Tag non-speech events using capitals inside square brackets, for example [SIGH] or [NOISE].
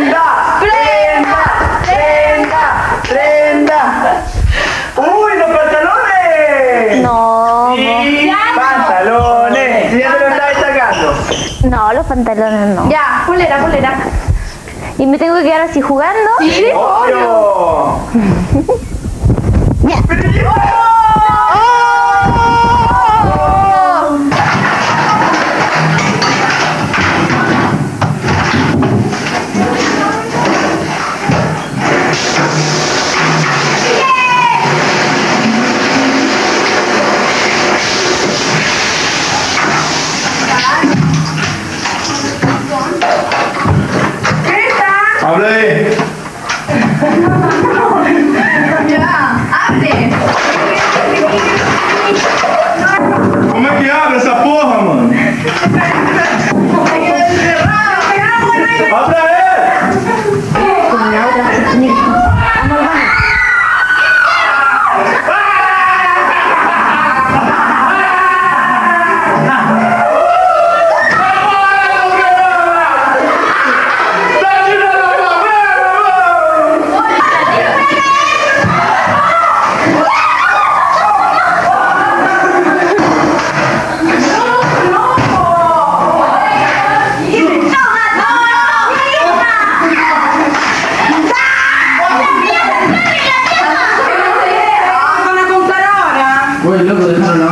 ¡Prenda! ¡Prenda! ¡Prenda! ¡Prenda! ¡Uy, los pantalones! No, Sí, pantalones. Ya te lo estáis sacando. no, los pantalones no. Ya, polera, polera. ¿Y me tengo que quedar así jugando? Sí, ¡Obvio! [LAUGHS] 我一个都看着